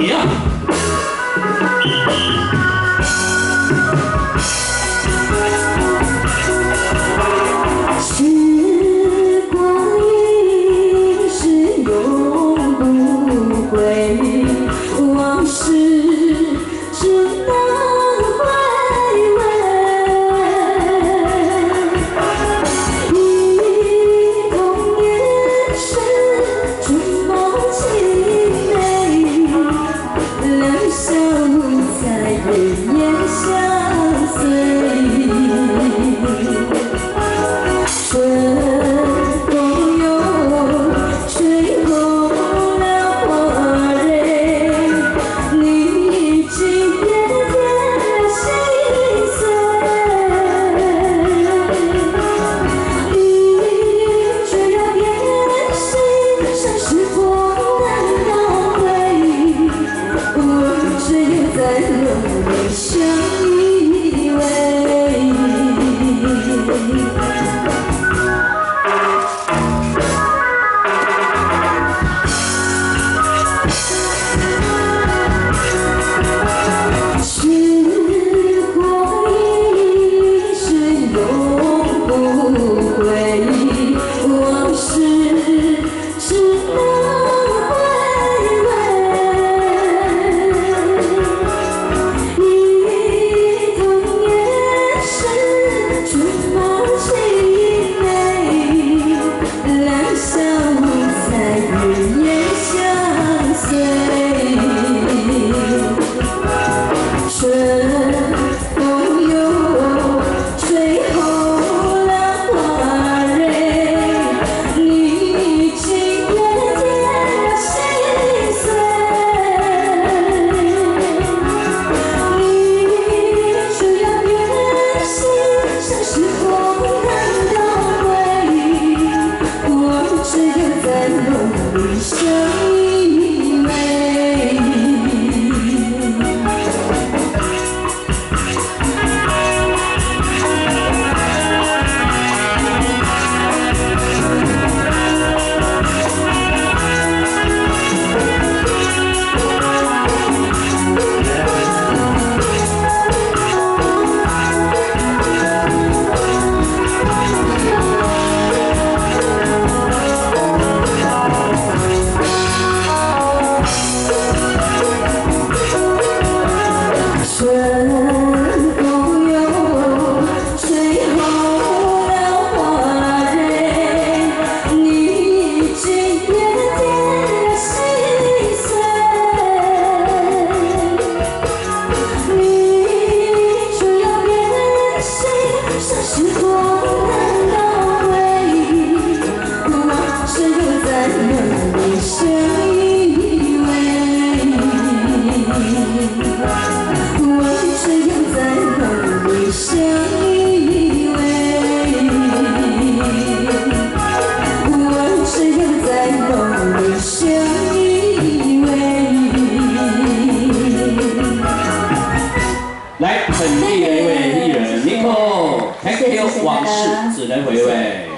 Yeah. 只在梦里相依偎？Christian. 来，本地的一位艺人 Nicole，还可以有往事只能回味。